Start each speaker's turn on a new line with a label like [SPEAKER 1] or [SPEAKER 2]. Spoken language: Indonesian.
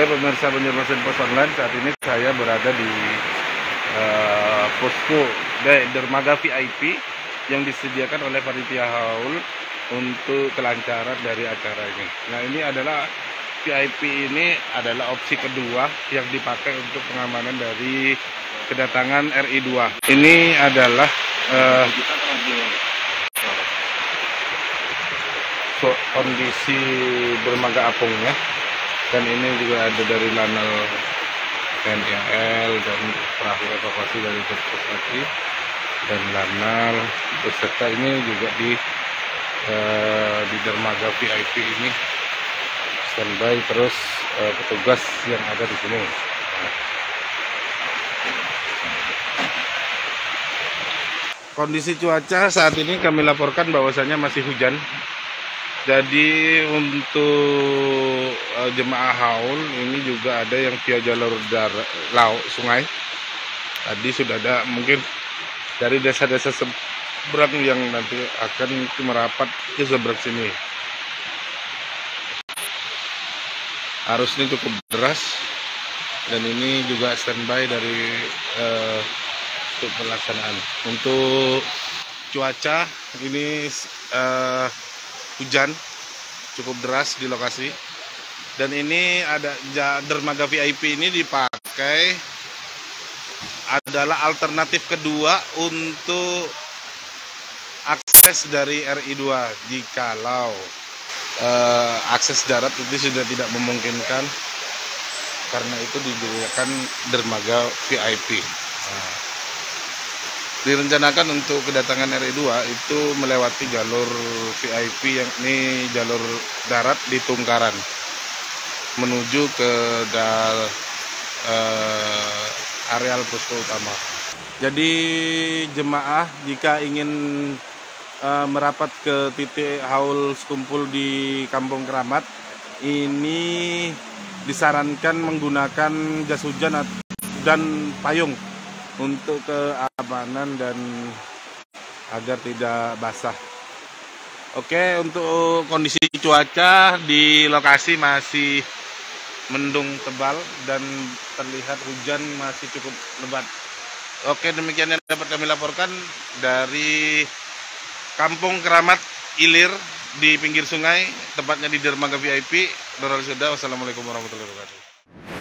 [SPEAKER 1] Oke pemirsa penyelesaian pos online saat ini saya berada di uh, posko dermaga VIP yang disediakan oleh panitia haul untuk kelancaran dari acara ini. Nah ini adalah VIP ini adalah opsi kedua yang dipakai untuk pengamanan dari kedatangan RI2. Ini adalah uh, kondisi dermaga apungnya dan ini juga ada dari lanal TNI AL dan perahu evakuasi dari Puskesmas dan lanal beserta ini juga di uh, di dermaga VIP ini. Standby terus uh, petugas yang ada di sini. Kondisi cuaca saat ini kami laporkan bahwasanya masih hujan jadi untuk uh, jemaah haul ini juga ada yang via jalur dar laut sungai. Tadi sudah ada mungkin dari desa-desa seberang yang nanti akan merapat ke seberang sini. Arusnya cukup deras dan ini juga standby dari uh, untuk pelaksanaan. Untuk cuaca ini uh, hujan cukup deras di lokasi dan ini ada dermaga VIP ini dipakai adalah alternatif kedua untuk akses dari RI2 jikalau uh, akses darat itu sudah tidak memungkinkan karena itu digunakan dermaga VIP. Nah, direncanakan untuk kedatangan RI2 itu melewati jalur VIP yang ini jalur darat di Tungkaran menuju ke dal uh, areal posko utama. Jadi jemaah jika ingin uh, merapat ke titik haul sekumpul di Kampung Keramat ini disarankan menggunakan jas hujan dan payung untuk keamanan dan agar tidak basah. Oke, untuk kondisi cuaca di lokasi masih mendung tebal dan terlihat hujan masih cukup lebat. Oke, demikian yang dapat kami laporkan dari Kampung Keramat Ilir di pinggir sungai, tepatnya di dermaga VIP. Wassalamualaikum warahmatullahi wabarakatuh.